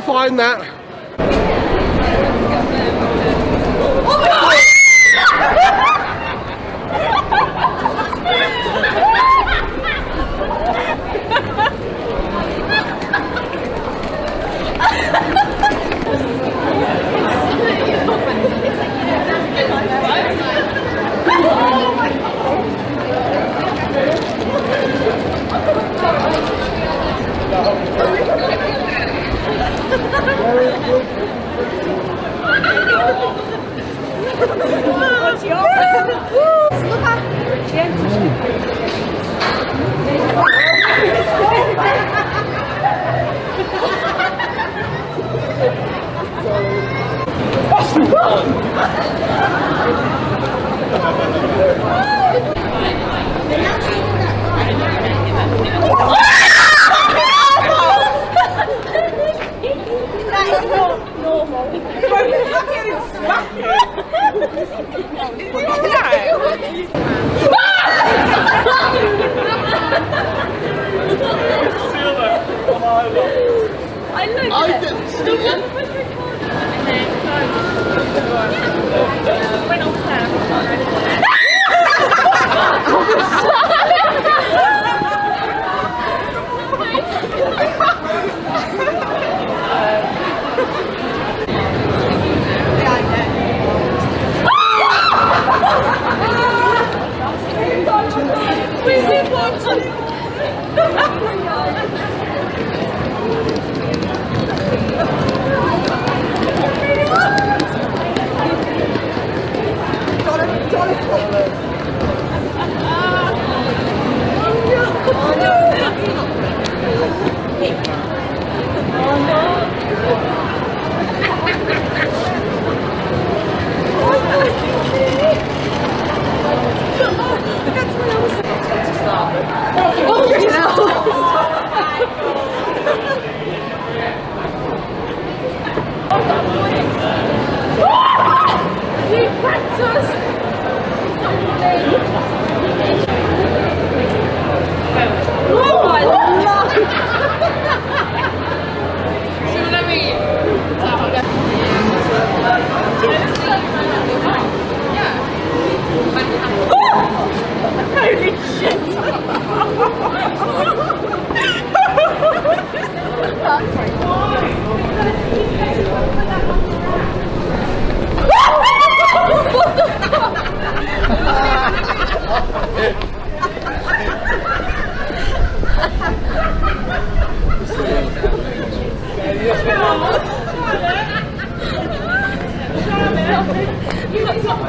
to find that.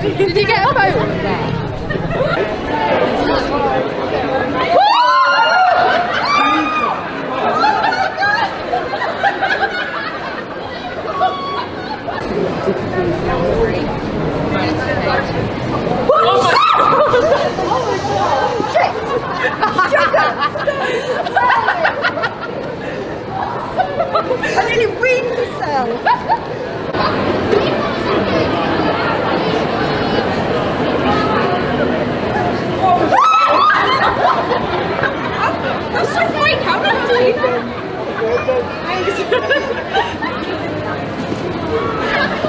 Did you get a photo of that? I nearly read myself. That's so fake, how did I see that?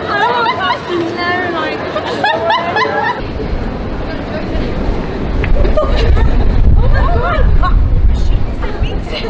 I was passing there and like... oh my god! Shit, it's so meeting.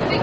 Thank you.